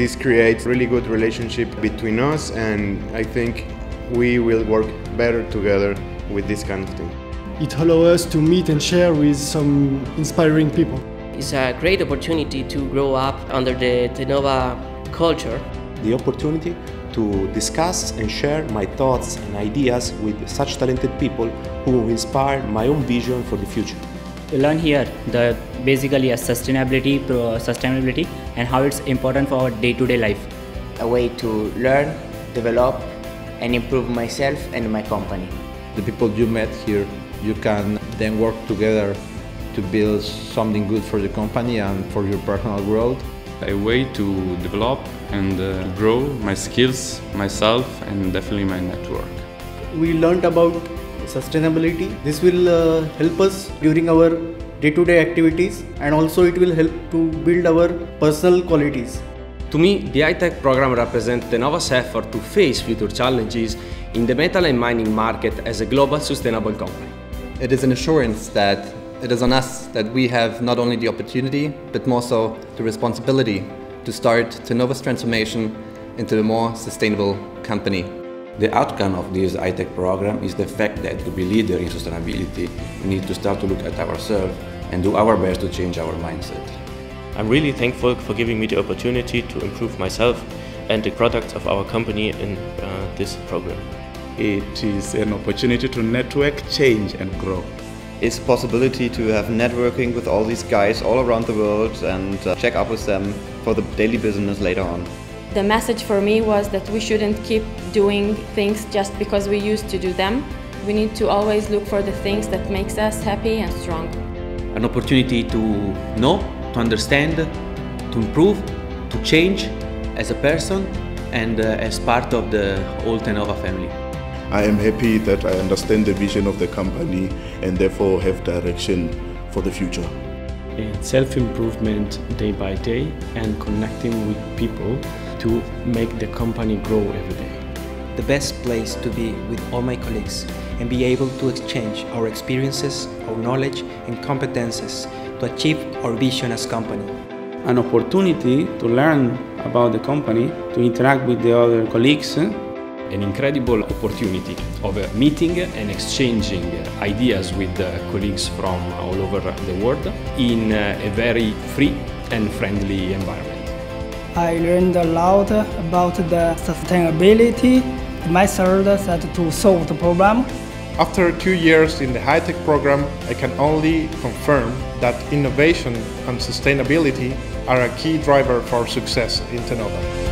This creates really good relationship between us and I think we will work better together with this kind of thing. It allows us to meet and share with some inspiring people. It's a great opportunity to grow up under the Tenova culture. The opportunity to discuss and share my thoughts and ideas with such talented people who inspire my own vision for the future. We learn here the basically a sustainability, sustainability and how it's important for our day-to-day -day life. A way to learn, develop and improve myself and my company. The people you met here, you can then work together to build something good for the company and for your personal growth a way to develop and uh, grow my skills, myself, and definitely my network. We learned about sustainability. This will uh, help us during our day-to-day -day activities and also it will help to build our personal qualities. To me, the High Tech program represents Tenova's effort to face future challenges in the metal and mining market as a global sustainable company. It is an assurance that it is on us that we have not only the opportunity, but more so the responsibility to start Tenova's transformation into a more sustainable company. The outcome of this High Tech program is the fact that to be leader in sustainability, we need to start to look at ourselves and do our best to change our mindset. I'm really thankful for giving me the opportunity to improve myself and the products of our company in uh, this program. It is an opportunity to network, change and grow is possibility to have networking with all these guys all around the world and uh, check up with them for the daily business later on. The message for me was that we shouldn't keep doing things just because we used to do them. We need to always look for the things that makes us happy and strong. An opportunity to know, to understand, to improve, to change as a person and uh, as part of the whole Tenova family. I am happy that I understand the vision of the company and therefore have direction for the future. Self-improvement day by day and connecting with people to make the company grow every day. The best place to be with all my colleagues and be able to exchange our experiences, our knowledge and competences to achieve our vision as company. An opportunity to learn about the company, to interact with the other colleagues an incredible opportunity of meeting and exchanging ideas with colleagues from all over the world in a very free and friendly environment. I learned a lot about the sustainability methods to solve the problem. After two years in the high-tech program, I can only confirm that innovation and sustainability are a key driver for success in Tenova.